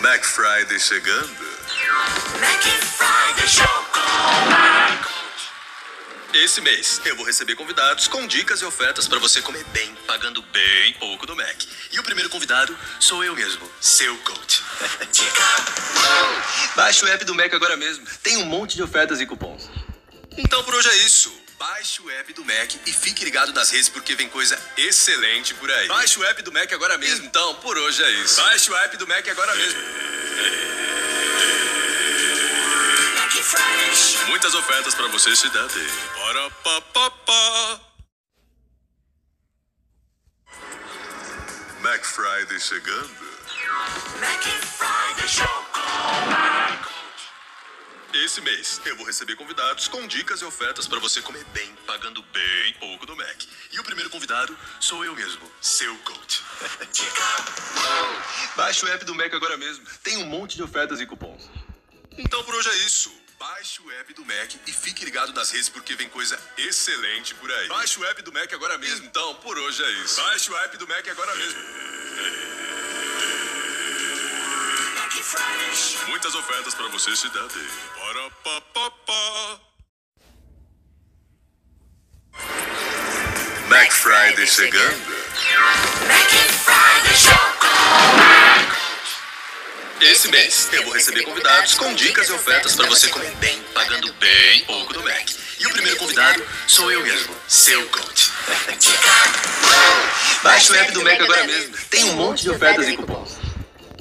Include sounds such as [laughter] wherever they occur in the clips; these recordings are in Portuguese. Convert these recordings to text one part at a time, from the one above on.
Mac Friday chegando. Mac Friday Show Esse mês eu vou receber convidados com dicas e ofertas para você comer bem, pagando bem pouco no Mac. E o primeiro convidado sou eu mesmo, seu coach. [laughs] Baixe o app do Mac agora mesmo. Tem um monte de ofertas e cupons. Então por hoje é isso. Baixe o app do Mac e fique ligado nas redes porque vem coisa excelente por aí. Baixe o app do Mac agora mesmo. Então por hoje é isso. Baixe o app do Mac agora mesmo. Muitas ofertas para você se dar bem. Pa, pa, pa. Mac Friday chegando. Mac Friday Show Esse mês eu vou receber convidados com dicas e ofertas para você comer bem, pagando bem pouco no Mac. E o primeiro convidado sou eu mesmo, seu coach. [laughs] Baixe o app do Mac agora mesmo. Tem um monte de ofertas e cupons. Então por hoje é isso. Baixe o app do Mac e fique ligado nas redes porque vem coisa excelente por aí. Baixe o app do Mac agora mesmo. Então por hoje é isso. Baixe o app do Mac agora mesmo. Muitas ofertas para você se dar bem. Para pa, pa, pa. Mac Friday chegando. Mac Friday Show Esse mês eu vou receber convidados com dicas e ofertas para você comer bem, pagando bem pouco no Mac. E o primeiro convidado sou eu mesmo, seu coach. Baixe o app do Mac agora mesmo. Tem um monte de ofertas e cupons.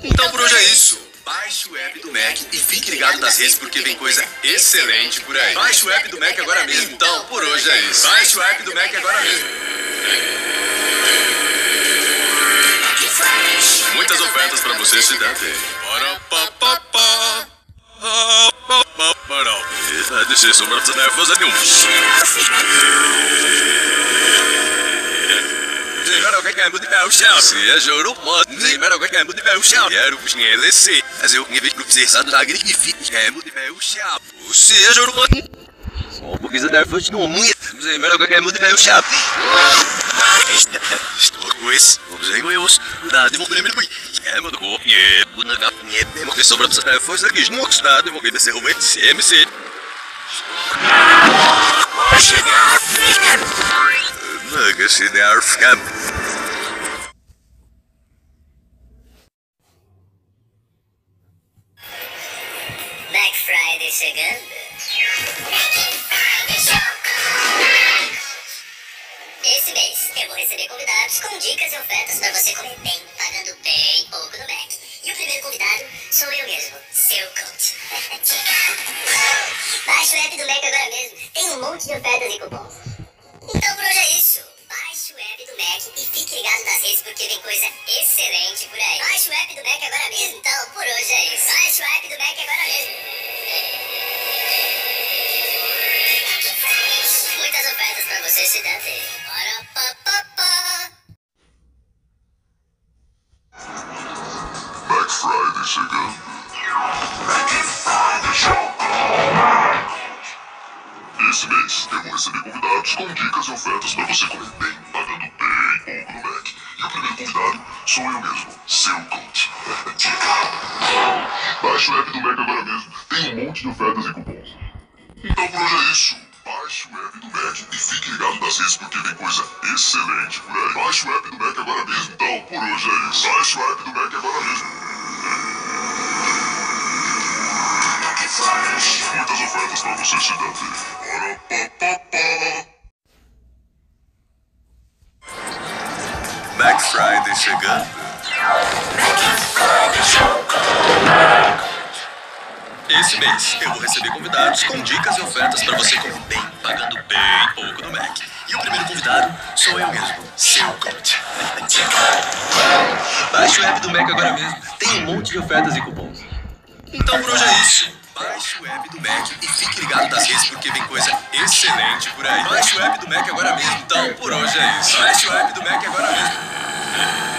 Então por hoje é isso. Baixe o app do Mac e fique ligado nas redes porque vem coisa excelente por aí. Baixe o app do Mac agora mesmo. Então por hoje é isso. Baixe o app do Mac agora mesmo. Muitas ofertas para você se dar bem. Para pa pa pa. Ah, pa, pa, para. Nervosa nenhum. Agora o que é muito bem o chão. Se é juro, mano. Agora o que é muito bem o chão. Quero que eu me vejo precisando da gripe. É muito bem o chão. Se é juro, mano. Só porque você deve fazer um muito. Mas agora o que é muito bem o chão. [laughs] Estou com esse. Vamos aí, meus. Nada, vou primeiro. É, mano, vou. É, vou negar. É, mesmo que sobra pra essa força aqui. Não gostado, eu vou ver desse rumo. CMC. Naga, se der ficar. Esse mês eu vou receber convidados com dicas e ofertas para você comer bem, pagando bem pouco no Mac. E o primeiro convidado sou eu mesmo, seu coach. [laughs] Baixe o app do Mac agora mesmo. Tem um monte de ofertas e cupons. Então por hoje é isso. Baixe o app do Mac e fique ligado nas redes porque vem coisa excelente por aí. Baixe o app do Mac agora mesmo. Então por hoje é isso. Baixe o app do Mac agora mesmo. Bem. Bora, pá, pá, pá. Black Friday chegando. Esse mês eu vou receber convidados com dicas e ofertas para você comer bem, pagando bem pouco no Mac. E o primeiro convidado sou eu mesmo, seu coach. Baixe o app do Mac agora mesmo. Tem um monte de ofertas e cupons. Então por hoje é isso. Baixe o app do Mac e fique ligado nas redes porque vem coisa excelente por aí. Baixe o app do Mac agora mesmo. Então por hoje é isso. Baixe o app do Mac agora mesmo. Muitas ofertas pra você se dar pá, pá, pá. Black Friday chegando. Esse mês eu vou receber convidados com dicas e ofertas para você comer bem, pagando bem pouco no Mac. E o primeiro convidado sou eu mesmo, seu coach. Baixe o app do Mac agora mesmo. Tem um monte de ofertas e cupons. Então por hoje é isso. Baixe o app do Mac e fique ligado nas redes porque vem coisa excelente por aí. Baixe o app do Mac agora mesmo. Então por hoje é isso. Baixe o app do Mac agora mesmo.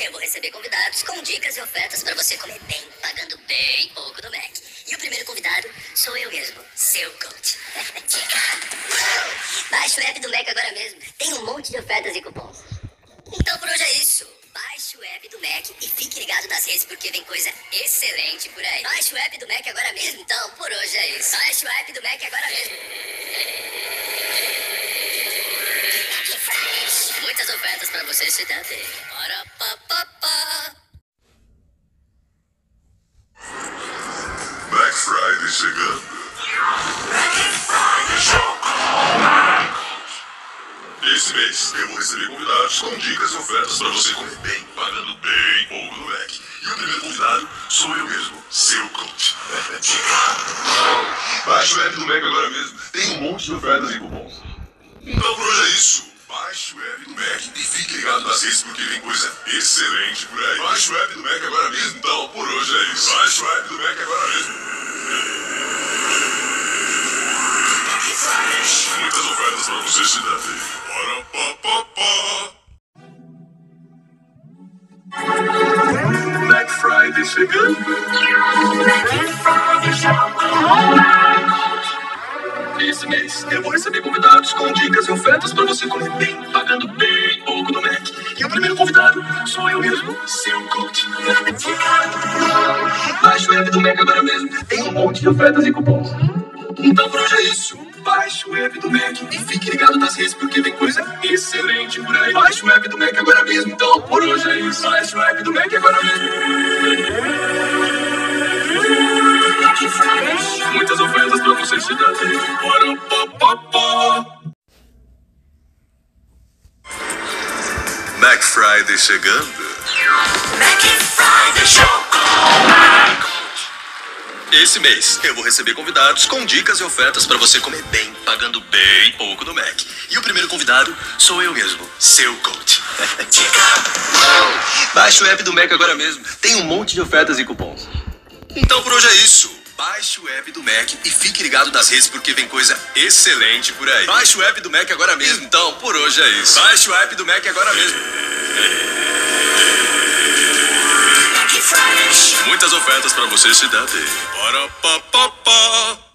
eu vou receber convidados com dicas e ofertas para você comer bem, pagando bem pouco no Mac. E o primeiro convidado sou eu mesmo, seu coach. [laughs] Baixe o app do Mac agora mesmo. Tem um monte de ofertas e cupons. Então por hoje é isso. Baixe o app do Mac e fique ligado nas redes porque vem coisa excelente por aí. Baixe o app do Mac agora mesmo. Então por hoje é isso. Baixe o app do Mac agora mesmo. Muitas ofertas pra você se dar bem. Ora, pá, pá, pá. Black Friday chegando. Esse mês eu vou receber convidados com dicas e ofertas para você comer bem, pagando bem pouco no Mac. E o primeiro convidado sou eu mesmo, seu coach. Baixe o app do Mac agora mesmo. Tem um monte de ofertas e cupons. Então por hoje é isso. Baixe o app do Mac e fique ligado nas redes porque vem coisa excelente por aí. Baixe o app do Mac agora mesmo. Então por hoje é com dicas e ofertas para você comer bem, pagando bem pouco no Mac. E o primeiro convidado sou eu mesmo, seu coach. Baixe o app do Mac agora mesmo. Tem um monte de ofertas e cupons. Então por hoje é isso. Baixe o app do Mac e fique ligado nas redes porque vem coisa excelente por aí. Baixe o app do Mac agora mesmo. Então por hoje é isso. Baixe o app do Mac agora mesmo. Friday chegando. Black Friday Show. Esse mês eu vou receber convidados com dicas e ofertas para você comer bem, pagando bem pouco no Mac. E o primeiro convidado sou eu mesmo, seu coach. [laughs] Dica! Baixe o app do Mac agora mesmo. Tem um monte de ofertas e cupons. Então por hoje é isso. Baixe o app do Mac e fique ligado nas redes porque vem coisa excelente por aí. Baixe o app do Mac agora mesmo. Então por hoje é isso. Baixe o app do Mac agora mesmo. Muitas ofertas para você bem. Bora, pá, pá, pá.